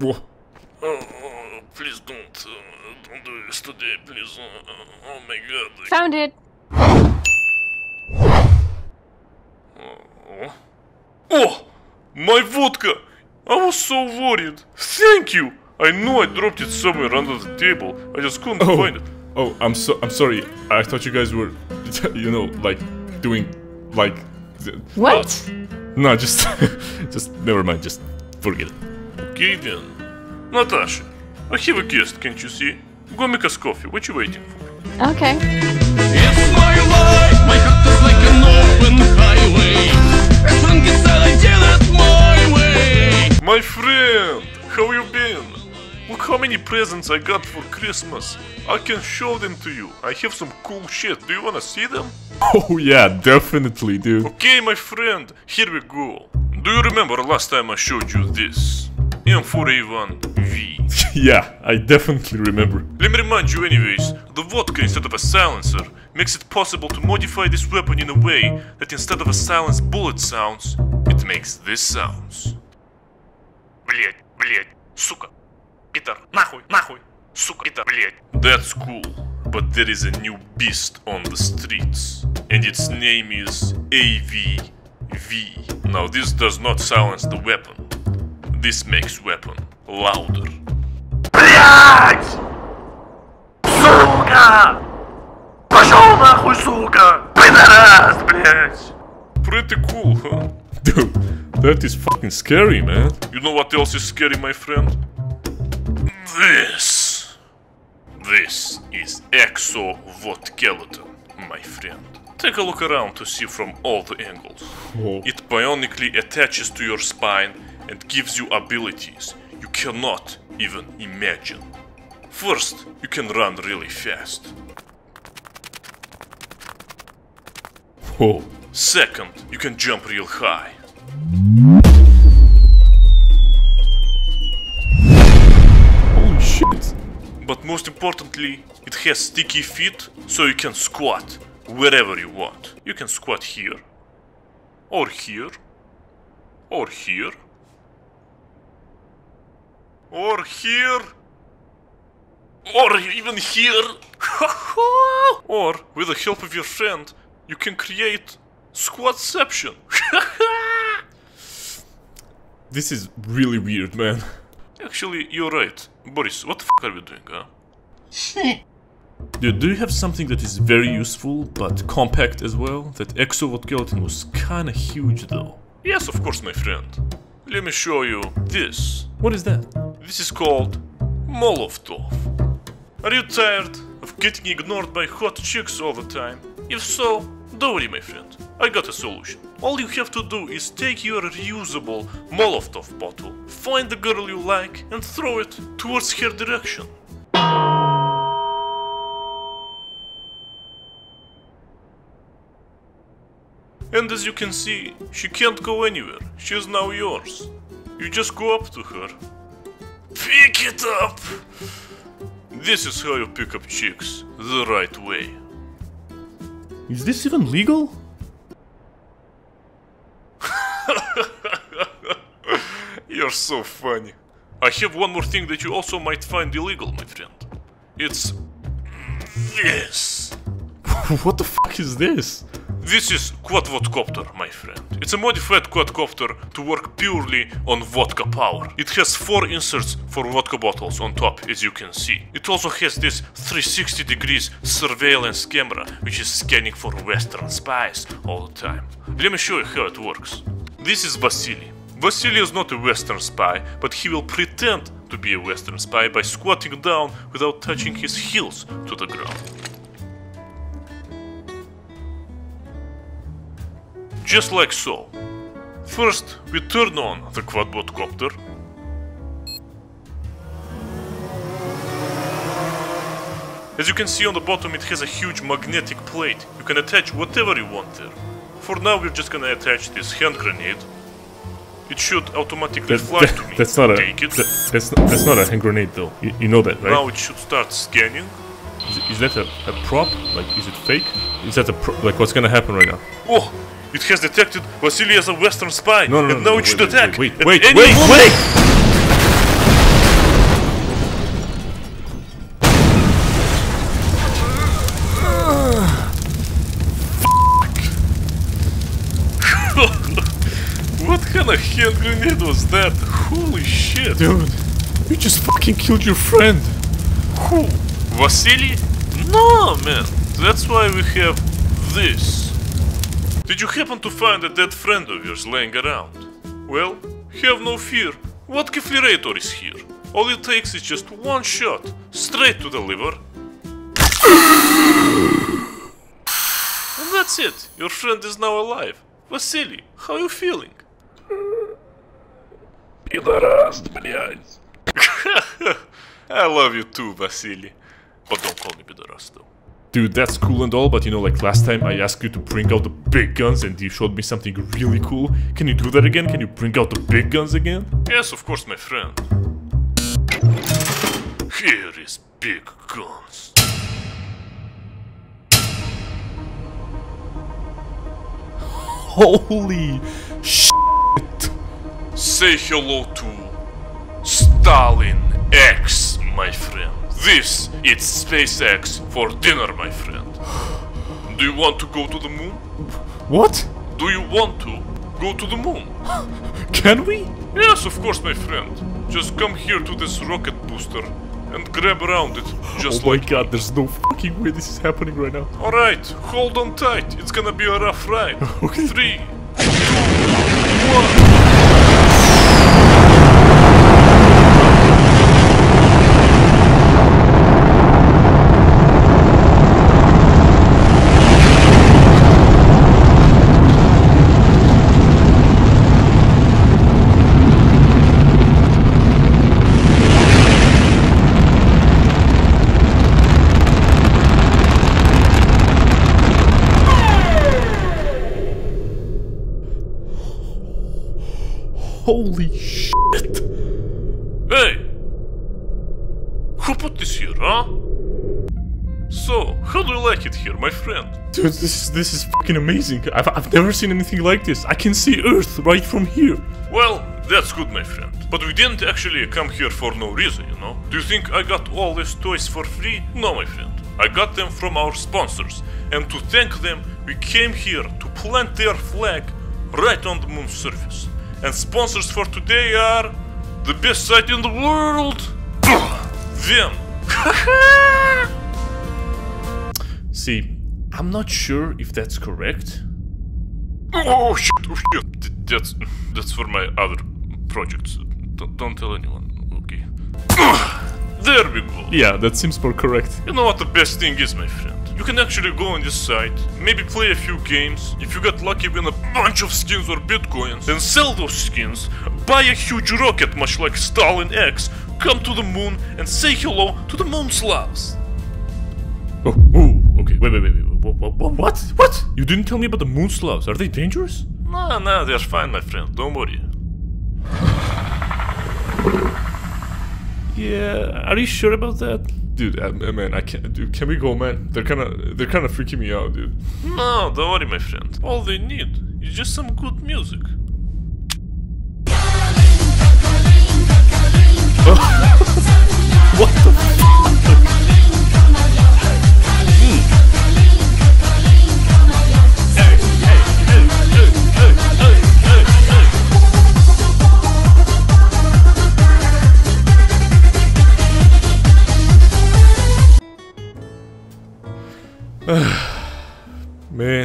Whoa. Oh, please don't. Uh, don't do this today, please. Uh, oh my god. Found it. Oh. oh! My vodka! I was so worried. Thank you! I know I dropped it somewhere under the table. I just couldn't Oh. find it. Oh, I'm so I'm sorry. I thought you guys were, you know, like doing, like, th- What? Uh, no, just, just never mind. Just forget it. Okay then. Natasha, I have a guest, can't you see? Go make us coffee. What you waiting for? Okay. It's my life, my heart is like an open highway. Everything gets I did it my way. My friend, how you been? Look how many presents I got for Christmas. I can show them to you. I have some cool shit. Do you wanna see them? Oh yeah, definitely, dude. Okay, my friend, here we go. Do you remember last time I showed you this? M4A1V. yeah, I definitely remember. Let me remind you anyways, the vodka instead of a silencer makes it possible to modify this weapon in a way that instead of a silenced bullet sounds, it makes this sounds. Блять, блять, сука. Питер, нахуй, нахуй, сука, Питер, блять. That's cool, but there is a new beast on the streets, and its name is AWV. Now this does not silence the weapon. This makes weapon louder. Pretty cool, huh? Dude, that is fucking scary, man. You know what else is scary, my friend? This. This is Exo Vodkeleton, my friend. Take a look around to see from all the angles. Whoa. It bionically attaches to your spine and gives you abilities you cannot even imagine. First, you can run really fast. Whoa. Second, you can jump real high. Most importantly, it has sticky feet, so you can squat wherever you want. You can squat here, or here, or here, or here, or even here. or, with the help of your friend, you can create squatception. This is really weird, man. Actually, you're right. Boris, what the f are we doing, huh? Dude, do you have something that is very useful but compact as well? That exoskeleton was kinda huge though. Yes, of course, my friend. Let me show you this. What is that? This is called Molotov. Are you tired of getting ignored by hot chicks all the time? If so, don't worry, my friend. I got a solution. All you have to do is take your reusable Molotov bottle, find the girl you like, and throw it towards her direction. And as you can see, she can't go anywhere. She is now yours. You just go up to her. Pick it up! This is how you pick up chicks, the right way. Is this even legal? You're so funny. I have one more thing that you also might find illegal, my friend. It's this. what the fuck is this? This is quadvodcopter, my friend. It's a modified quadcopter to work purely on vodka power. It has four inserts for vodka bottles on top, as you can see. It also has this 360 degrees surveillance camera, which is scanning for western spies all the time. Let me show you how it works. This is Vasily. Vasily is not a western spy, but he will pretend to be a western spy by squatting down without touching his heels to the ground. Just like so. First, we turn on the quadvodcopter. As you can see on the bottom, it has a huge magnetic plate. You can attach whatever you want there. For now, we're just gonna attach this hand grenade. It should automatically That, fly that- to me. that's not a it. that- that's not, that's not a hand grenade though. You, you know that, right? Now it should start scanning. is that a, a prop? Like, is it fake? Is that a pro- like what's gonna happen right now? Oh, it has detected Vasily as a Western spy. No, no, no. and now no, it should wait, attack. Wait, wait, wait, moment. wait! What kind of hand grenade was that? Holy shit. Dude, you just fucking killed your friend. Who? Vasily? No, man. That's why we have this. Did you happen to find a dead friend of yours laying around? Well, have no fear. Vodkiflirator is here? All it takes is just one shot, straight to the liver. and that's it. Your friend is now alive. Vasily, how are you feeling? Пидораст, блядь. I love you too, Vasily. But don't call me пидораст, though. Dude, that's cool and all, but you know, like last time I asked you to bring out the big guns and you showed me something really cool. Can you do that again? Can you bring out the big guns again? Yes, of course, my friend. Here is big guns. Holy shit! Say hello to Stalin X, my friend. This is SpaceX for dinner, my friend. Do you want to go to the moon? What? Do you want to go to the moon? Can we? Yes, of course, my friend. Just come here to this rocket booster and grab around it, just oh my like god, there's no fucking way this is happening right now. Alright, hold on tight. It's gonna be a rough ride. Okay. Three, two, one. Holy shit! Hey! Who put this here, huh? So, how do you like it here, my friend? Dude, this is this is fucking amazing. I've, I've never seen anything like this. I can see Earth right from here. Well, that's good, my friend. But we didn't actually come here for no reason, you know? Do you think I got all these toys for free? No, my friend. I got them from our sponsors. And to thank them, we came here to plant their flag right on the moon's surface. And sponsors for today are the best site in the world. them. See, I'm not sure if that's correct. Oh shit! Oh shit! That's that's for my other projects. Don't, don't tell anyone. Okay. there we go. Yeah, that seems more correct. You know what the best thing is, my friend? You can actually go on this site, maybe play a few games. If you got lucky, win a bunch of skins or bitcoins, and sell those skins. Buy a huge rocket, much like Stalin X. Come to the moon and say hello to the moon Slavs. Oh, oh, okay. Wait, wait, wait, wait. What, what, what? What? You didn't tell me about the moon slavs. Are they dangerous? Nah, nah, they're fine, my friend. Don't worry. Yeah. Are you sure about that? Dude, uh, man, I can't. Dude, can we go, man? They're kind of, they're kind of freaking me out, dude. No, don't worry, my friend. All they need is just some good music. What the?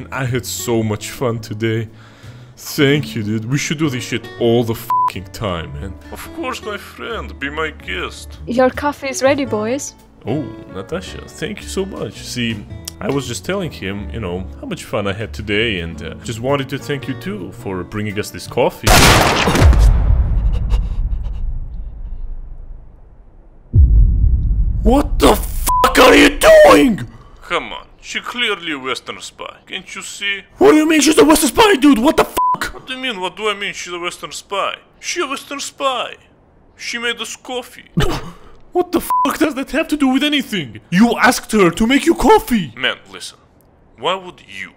Man, I had so much fun today. Thank you, dude. We should do this shit all the fucking time, man. Of course, my friend, be my guest. Your coffee is ready, boys. Oh, Natasha, thank you so much. See, I was just telling him, you know, how much fun I had today and uh, just wanted to thank you too for bringing us this coffee. what the fuck are you doing? Come on, she clearly a Western spy. Can't you see? What do you mean she's a Western spy, dude? What the fuck? What do you mean? What do I mean? She's a Western spy. She a Western spy. She made us coffee. What the fuck does that have to do with anything? You asked her to make you coffee! Man, listen. Why would you,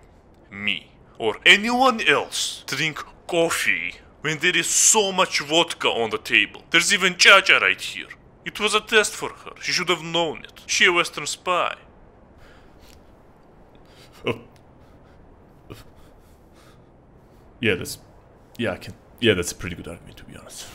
me, or anyone else drink coffee when there is so much vodka on the table? There's even Chacha right here. It was a test for her. She should have known it. She a Western spy. Yeah, that's. Yeah, I can. Yeah, that's a pretty good argument, to be honest.